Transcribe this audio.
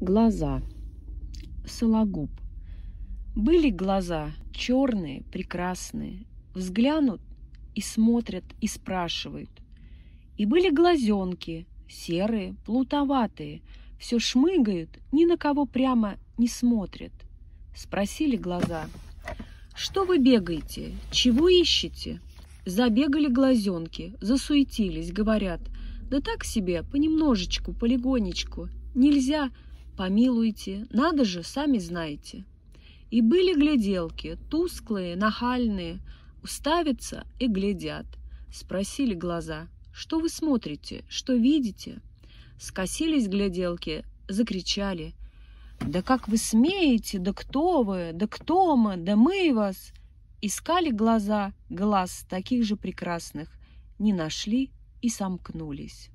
Глаза. Сологуб. Были глаза черные, прекрасные, взглянут и смотрят и спрашивают. И были глазенки серые, плутоватые, все шмыгают, ни на кого прямо не смотрят. Спросили глаза, что вы бегаете, чего ищете? Забегали глазенки, засуетились, говорят, да так себе, понемножечку, полегонечку, нельзя Помилуйте, надо же, сами знаете. И были гляделки, тусклые, нахальные, уставятся и глядят. Спросили глаза, что вы смотрите, что видите? Скосились гляделки, закричали. Да как вы смеете, да кто вы, да кто мы, да мы вас? Искали глаза глаз таких же прекрасных, не нашли и сомкнулись.